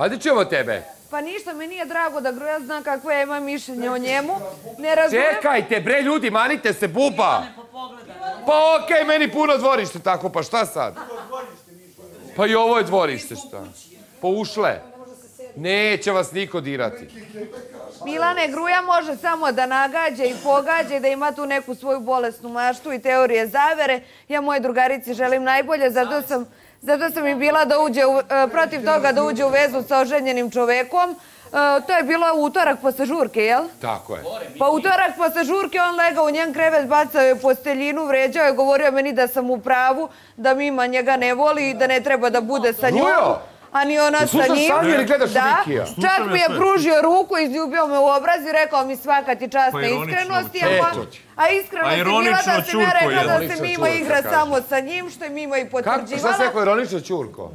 Hajde čujemo tebe. Pa ništa, mi nije drago da Gruja zna kakve ja imam mišljenje o njemu. Ne razumijem... Čekajte, bre, ljudi, manite se, buba. Pa okej, meni puno dvorište tako, pa šta sad? Pa i ovo je dvorište, šta? Pa ušle. Neće vas niko dirati. Milane, Gruja može samo da nagađa i pogađa i da ima tu neku svoju bolesnu maštu i teorije zavere. Ja moje drugarici želim najbolje, zato sam, zato sam i bila da uđe u, e, protiv toga da uđe u vezu sa oženjenim čovekom. E, to je bilo utorak posle žurke, jel? Tako je. Pa utorak posle žurke on legao u njen krevet, bacao je posteljinu, vređao je, govorio meni da sam u pravu, da Mima njega ne voli i da ne treba da bude sa njom. Grujo! A ni ona sa njim. Sanju ili gledaš Da. Vikija? Čak mi je pružio ruku, izljubio me u obraz i rekao mi svaka ti čast Pa na ironično iskrenosti. od A, Čurko. a iskrenost A je bila ironično da sam ja Čurko, rekla da ironično se Čurka, igra samo sa njim, što je Mima i Kako, šta potvrđivala. se rekao, ironično Čurko?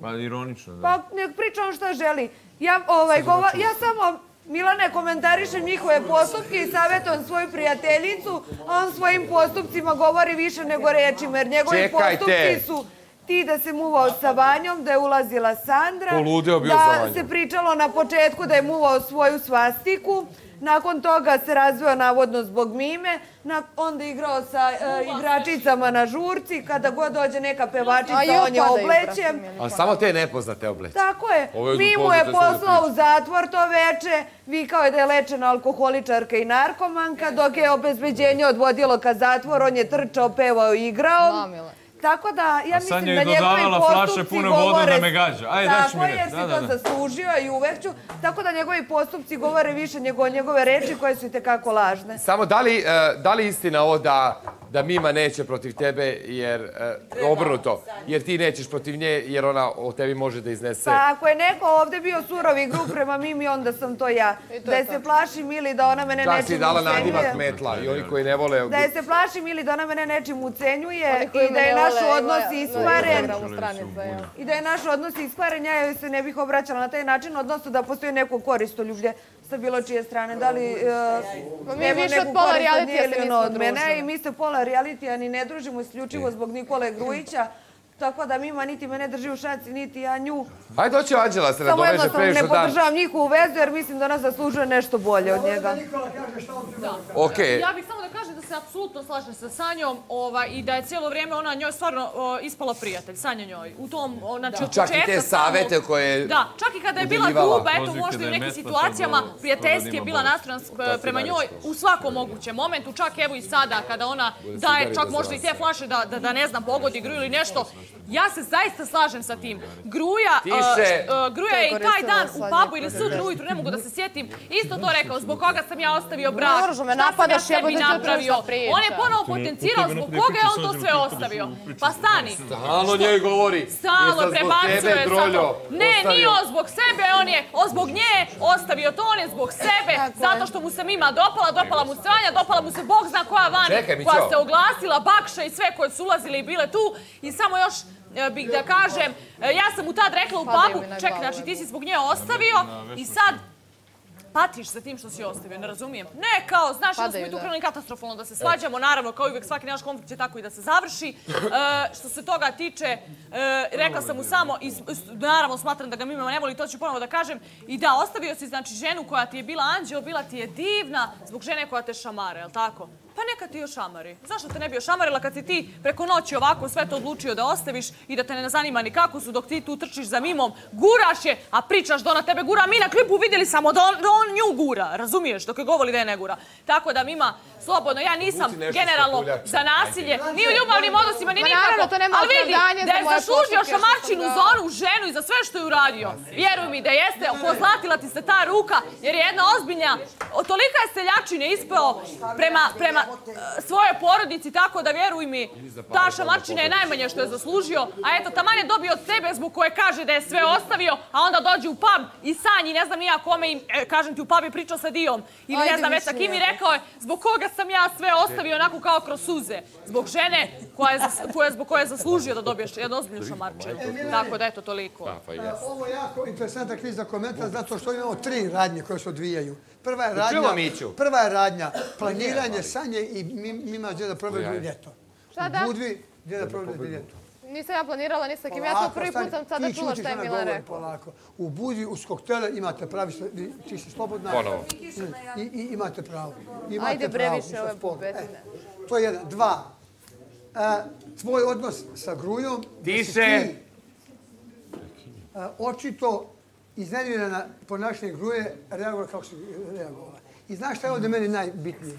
Ma ironično, da. Pa nek priča on šta želi. Ja, ovaj, gova, ja samo Milane komentarišem njihove postupke i savjetujem svoju prijateljicu, a on svojim postupcima govori više nego rečima, jer njegovi Čekajte. postupci su ti da se muvao sa Vanjom, da je ulazila Sandra, Poludeo bio za da Vanjom. se pričalo na početku da je muvao svoju svastiku, nakon toga se razvio navodno zbog mime, na, onda je igrao sa e, igračicama na žurci, kada god dođe neka pevačica, on je oblećen. A samo te nepoznate obleće. Tako je. Ovo je da poslao u zatvor to veče, vikao je da je lečena alkoholičarka i narkomanka, dok je obezbeđenje odvodilo ka zatvoru, on je trčao, pevao i igrao. Mamile. Tako da, ja A mislim da je njegovi dodavala postupci flaše pune govore... vode da me gađa. Ajde, daš mi Tako je, reći. jer si Da, da, to da. zaslužio i uvek ću. Tako da njegovi postupci govore više nego njegove reči koje su i tekako lažne. Samo da li, e, da li je istina ovo da, da Mima neće protiv tebe, jer e, obrnuto, jer ti nećeš protiv nje, jer ona o tebi može da iznese... Pa ako je neko ovde bio surovi grup prema Mimi, onda sam to ja. Da je se plašim ili da ona mene nečim si dala ucenjuje. nadimak metla i oni koji ne vole... Da je se plašim ili da ona mene nečim ucenjuje i da je ne naš odnos iskvaren. I da je naš odnos iskvaren, ja joj se ne bih obraćala na taj način, odnosno da postoji neko koristoljublje sa bilo čije strane. Da li Pa uh, mi nema više neku od pola korist od realitija nje se ono nismo od mene. I mi se pola realitija ni ne družimo isključivo zbog Nikole Grujića. Tako da Mima niti mene drži u šaci, niti ja nju. Hajde, doći Anđela se Samo nadoveže jednostavno pre ne što dan. podržavam njihovu vezu jer mislim da ona zaslužuje nešto bolje od njega. Okej. Ja bih samo da da se apsolutno slažem sa Sanjom ovaj, i da je cijelo vrijeme ona njoj stvarno o, ispala prijatelj, Sanja njoj. U tom, o, znači, Čak i te savete samog- koje Da, čak i kada je bila gruba, eto možda i u je nekim situacijama prijateljski je bila nastran prema njoj u svakom mogućem momentu, čak evo i sada kada ona daje čak da možda i te flaše da, da, da ne znam, pogodi Gruju ili nešto. Ja se zaista slažem sa tim. Gruja, uh, Gruja To je je i taj dan u pubu ili sutra ujutru, ne mogu da se sjetim, isto to rekao, zbog koga sam ja ostavio brak, šta sam ja napadaš, sebi napravio. On je ponovo potencirao zbog koga je on to sve ostavio. Pa stani. Stalno njoj govori. Prebacuje tebe, Droljo, samo. Ne, nije on zbog sebe, on je on zbog nje ostavio to, on je zbog sebe, je. zato što mu se Mima dopala, dopala mu se Vanja, dopala mu se Bog zna koja Vanja, Mićo. koja se oglasila, Bakša i sve koje su ulazile i bile tu. I samo još e, bih da kažem, e, ja sam mu tad rekla u čekaj, glavu, znači ti si zbog nje ostavio i sad patiš sa tim što si ostavio, ne razumijem. Ne, kao, znaš, da smo mi tu krenuli katastrofalno da se svađamo, naravno, kao i uvijek svaki naš konflikt će tako i da se završi. E, što se toga tiče, e, rekla sam mu samo, i, naravno smatram da ga Mima ne voli, to ću ponovo da kažem, i da, ostavio si, znači, ženu koja ti je bila anđeo, bila ti je divna, zbog žene koja te šamara, je li tako? Pa neka ti još šamari. Zašto te ne bi još šamarila kad si ti preko noći ovako sve to odlučio da ostaviš i da te ne zanima ni kako su dok ti tu trčiš za mimom, guraš je, a pričaš da ona tebe gura, a mi na klipu vidjeli samo da on, da on nju gura, razumiješ, dok je govori da je ne gura. Tako da mima, slobodno, ja nisam generalno za nasilje, ni u ljubavnim odnosima, ni Ma nikako. naravno, to nema Ali vidi, da je zaslužio šamarčinu za onu ženu i za sve što je uradio. Vjeruj mi da jeste, pozlatila ti se ta ruka, jer je jedna ozbiljna, tolika je seljačine ispeo prema, prema svojoj porodici, tako da vjeruj mi, ta šamarčina je najmanje što je zaslužio, a eto, taman je dobio od tebe zbog koje kaže da je sve ostavio, a onda dođe u pub i sanji, ne znam nija kome, e, kažem ti, u pub je pričao sa Dijom, ili ne znam već sa više, kim i rekao je, zbog koga sam ja sve ostavio onako kao kroz suze, zbog žene koja je, zas- koja je zbog koje je zaslužio da dobiješ jednu ozbiljnu šamarčinu. Tako da eto, toliko. Pa. Ovo je jako interesantan kviz za komentar zato što imamo tri radnje koje se odvijaju. Prva je radnja, prva je radnja planiranje sanje i mi- Mima gdje da provedu ljeto. Šta da? U Budvi gdje da provedu ljeto. Nisam ja planirala ni sa kim. Ja to prvi put sam sada čula šta je Milan rekao. Polako. U Budi, uz koktele imate pravi, vi- ti si slobodna. Ponovo. I, i imate pravo. Imate Ajde, bre, pravo više za ove sport. bubetine. E, to je jedan. Dva. E, tvoj odnos sa Grujom. si Tiše. ti, e, očito iznenirana ponašanje Gruje reagovala kako si reagovala. I znaš šta je ovdje meni najbitnije?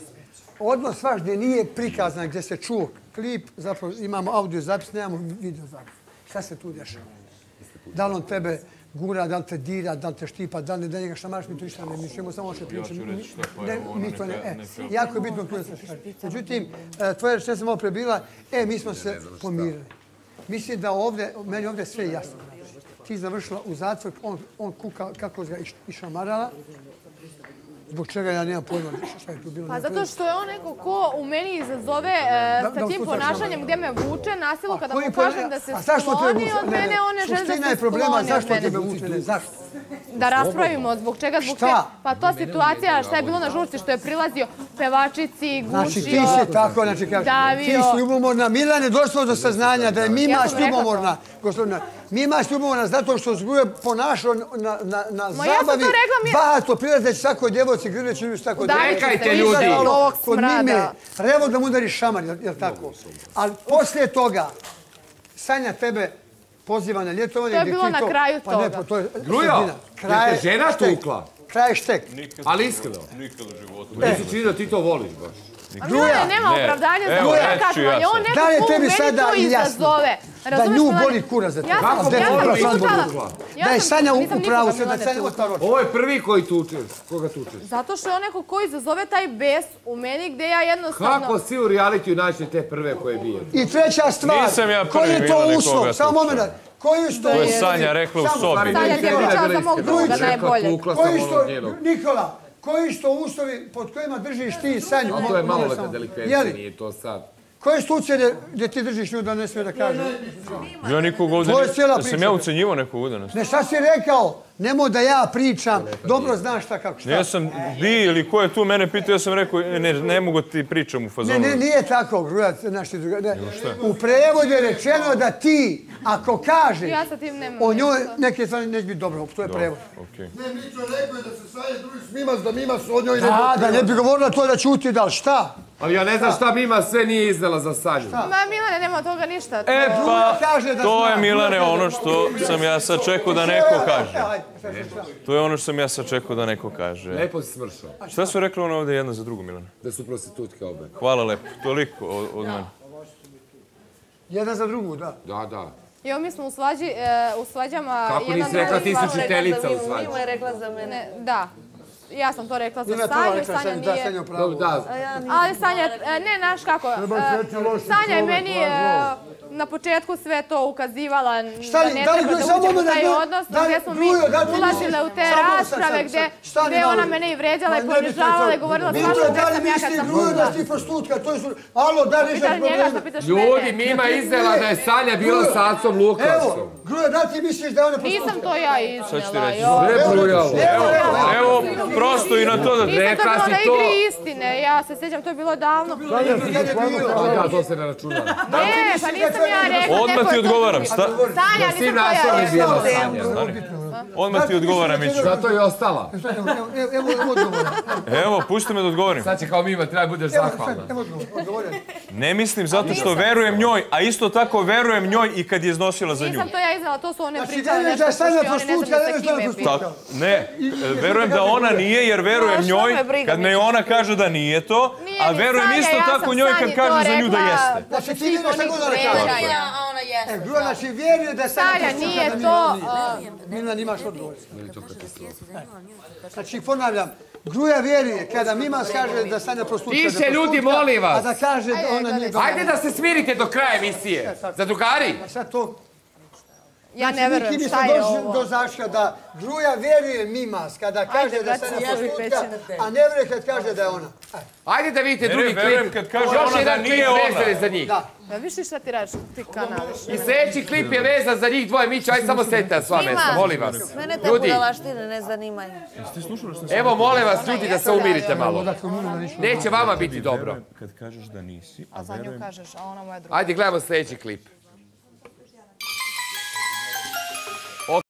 Odnos vaš gdje nije prikazan, gdje se čuo klip, zapravo imamo audio zapis, nemamo video zapis. Šta se tu dešava? Da li on tebe gura, da li te dira, da li te štipa, da li ne da njega šta maš, mi to ništa ne mislimo, samo što pričamo. ću reći šta je Ne, ono, ne, neka- e, jako je bitno tu da se kaže. Međutim, e, tvoja rečenica sam malo prebila, e, mi smo se pomirili. Mislim da ovdje, meni ovdje sve jasno. Ti završila u zatvor, on, on kuka kako ga iš- išamarala, zbog čega ja nemam pojma šta je tu bilo. Pa zato što je on neko ko u meni izazove e, Da- sa da tim ponašanjem gdje me vuče nasilu kada mu kažem da se zašto skloni od mene, on ne želi da Suština se je problema, skloni od zašto mene. tebe vuče? Zašto? Da raspravimo zbog čega, zbog čega. Pa to situacija šta je bilo na žurci, što je prilazio pevačici, Znači ti gušio. si tako, znači Davio. ti si ljubomorna. Milan je došao do saznanja da je Mima Ja sam rekla ljubomorna. Gospodina, Mima je ljubomorna zato što zgruje ponašao na, na, na Ma ja sam to zabavi. mi- Bahato, prilazeći svakoj djevojci, grleći ljubi djevojci. se, Čekajte, više ljudi. Kod Mime, revo da mu udari šamar, jel tako? Ali poslije toga, Sanja tebe poziva na ljetovanje. To je bilo na kraju pa Ne, toga. pa to je Grujo, jel te žena tukla? Kraj je štek. Ali iskreno. Nikad u životu. Meni se čini da ti to voliš baš. A Milane, nema Ne. opravdanja za kakva je. On sad. neko Da li je ko u tebi meni sada to jasno izazove. Da nju boli kurac za to? Ja sam, ja sam Da je Sanja u pravu, sve da. Ovo je prvi koji tučeš. Koga tučeš? Zato što je on neko ko izazove taj bes u meni gdje ja jednostavno... Kako si u realitiju naći te prve koje bije? I treća stvar, Nisam ja koji prvi je Milane to koga uslov? Samo moment, koji su to To je? Sanja rekla u sobi. Sanja djevičala za mog druga najbolje. Koji sam su to, njenog. Nikola, koji su to uslovi pod kojima držiš ti Sanju? A to je maloletna Samo- delikvencija, nije to sad. Koji su ucjene gdje ti držiš nju da ne smije da kaže? Ja nikog ovdje... To je cijela Da sam priča. ja ucenjivo nekog ovdje. Ne, šta si rekao? Nemoj da ja pričam. Dobro znaš šta kako šta. Ja sam di ili ko je tu mene pitao, ja sam rekao, ne, ne mogu ti pričam u Ne, fazonu. ne, nije tako, grujac, naši druga. Ne. U prevodu je rečeno da ti, ako kažeš Ja sa tim nemam o njoj, neke stvari neće biti dobro. To je prevod. Okej. Ne, Mićo rekao je da se Sanja druži s Mimas, da Mimas od njoj ne... Da, da ne bi govorila to da čuti, da li šta? Ali ja ne znam šta Mima sve nije iznela za Sanju. Ma Milane, nema od toga ništa. E To- pa, to je Milane ono što sam ja sad čekao da neko kaže. To je ono što sam ja sad čekao da neko kaže. Lepo si smršao. Šta su rekli ono ovdje jedna za drugu, Milane? Da su prostitutke obe. Hvala lepo, toliko od, od mene. Jedna za drugu, da. Da, da. Jo, mi smo u, svađi, e, u svađama... Kako nisi rekla ti si učiteljica Rekla u za svađi? Mima je rekla za mene. Ne, da. Ja sam to rekla za Ima to Sanju, rekla Sanja da, nije... Sanja u pravu. Dobro, da. Ali Sanja, e, ne, znaš kako, e, Sanja je meni e, na početku sve to ukazivala da li- ne da li treba da samo uđem u taj da- odnos, da li- gdje smo mi da ulazile u te rasprave gdje, malo. ona mene i vređala i ponižavala i govorila svašta da gdje li sam ja kad sam Grujo, da pukla. si ti prostutka? To je su... Alo, da li. Ljudi, Mima je iznela da je Sanja bila sa Acom Lukasom. Evo, Grujo, da ti misliš da je ona prostutka? Nisam to ja Sad ću ti reći. Sve brujalo. Evo, evo, prosto i na to da... Nisam to Rekla bilo si na to. igri istine, ja se sjećam, to je bilo davno. Kad je bilo? A da, to se ne računa. Ne, pa nisam ja rekla. Odmah ti to odgovaram, šta? Sanja, nisam to ja rekla. Sanja. Odmah ti odgovaram, Miću. Zato je ostala. Evo, evo, pusti me da odgovorim. Sad će kao Mima, treba budeš zahvalna. evo odgovor, odgovorio. Ne mislim zato što verujem njoj, a isto tako verujem njoj i kad je iznosila za nju. Nisam to ja iznala, to su one Znači, pričale ne nešto je puši, oni ne prostutka, znaju ne sa da je prostutka. Tako, ne, verujem da ona nije jer verujem što njoj kad me ona kaže da nije to, Nije a verujem isto tako njoj kad kaže to za nju da jeste. Da se Znači, ti ideš onih tako da kažeš. vređanja. ona jeste. E, Grujo, znači, vjerujem da je Sanja prostutka, nije da to... nije a, Milan, imaš odgovor. Znači, ponavljam, Gruja vjeruje kada Mimas kaže da Sanja prostutka. Tiše, ljudi, molim vas. A da kaže da ona nije dobra. Ajde da se smirite do kraja emisije. Za drugari. Sad to... Ja ne Znači, verujem, mi šta smo je došli ovo? do zaška da Gruja vjeruje Mimas kada kaže da brate, Sanja jebi prostutka, pečene. a ne vjeruje kad kaže da je ona. Ajde. Ajde da vidite Ne, drugi ne, verujem klip. kad kaže Još ona da jedan nije klip ona. vezan je za njih. Da. Ja viš šta ti radiš, ti kanališ. I sljedeći klip je vezan za njih dvoje. Miću, ajde samo sedite na sva mesta, molim vas. Mene te Ljudi, budalaštine ne zanimaju. evo molim vas ljudi da se umirite malo. Da. Neće vama biti dobro. Kad kažeš da nisi, A za nju kažeš, a ona moja druga. Ajde gledamo sljedeći klip.